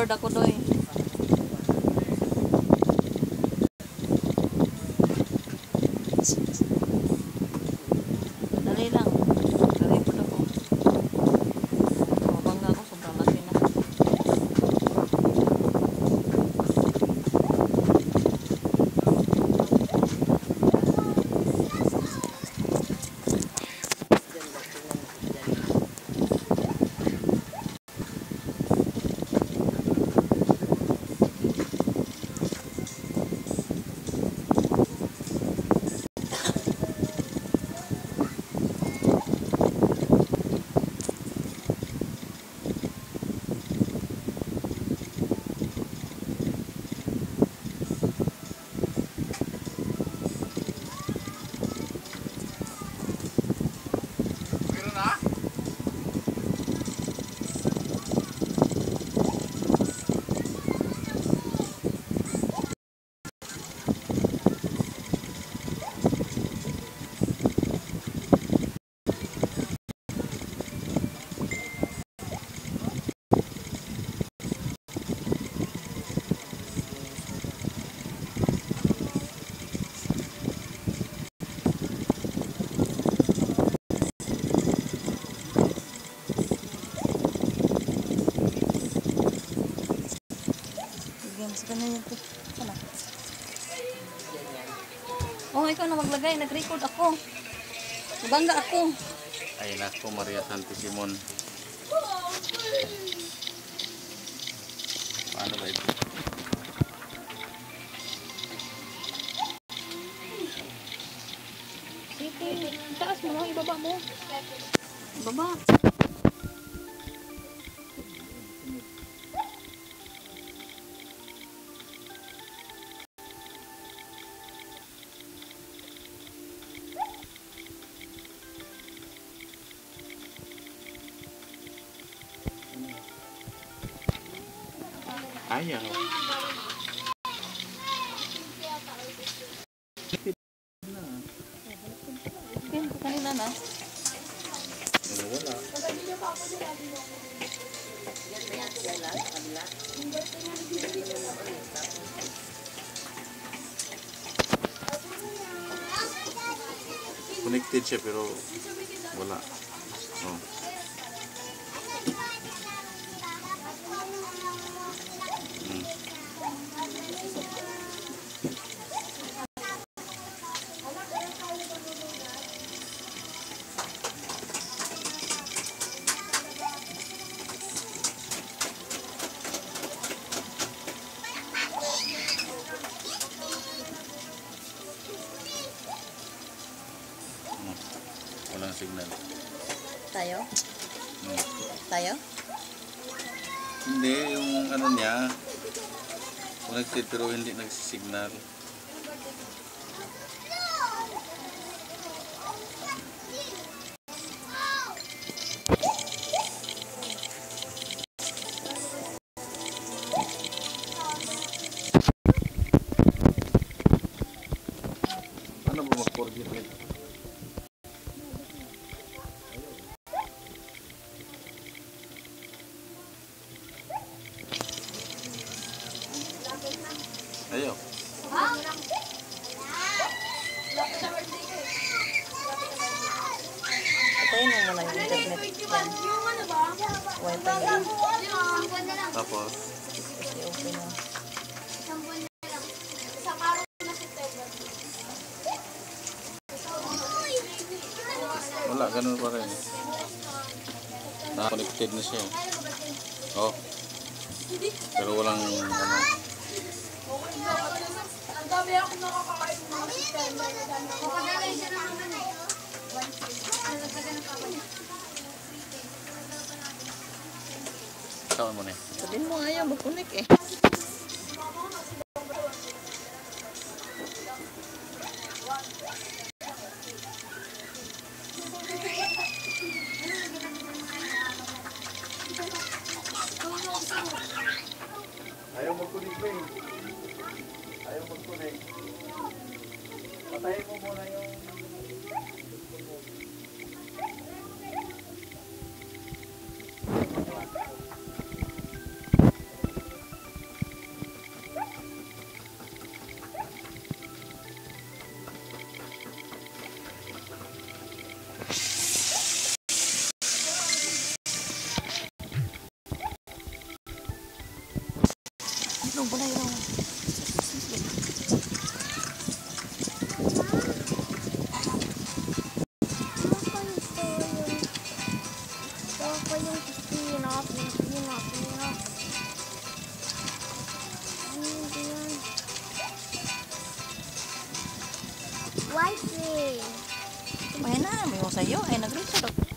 Nag-record ako doy. Dali lang. Nag-record ako. Mabangga ako. Sobrang laki na. Sa kanya yan. Sana. Oh, ikaw na maglagay. Nag-record ako. Nabangga ako. Ay nako, Maria Santi Simon. Paano ba ito? Sige, taas mo. Ibaba mo. Ibaba. 韩信 connected pero hindi nagsisignal. Ano ba mag-forget Na-connected na siya. Oh. Pero walang ano. Saan mo na eh? Sabihin mo ayaw, mag-connect eh. May na, may mo sa'yo. Ay, nag-record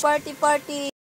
party party.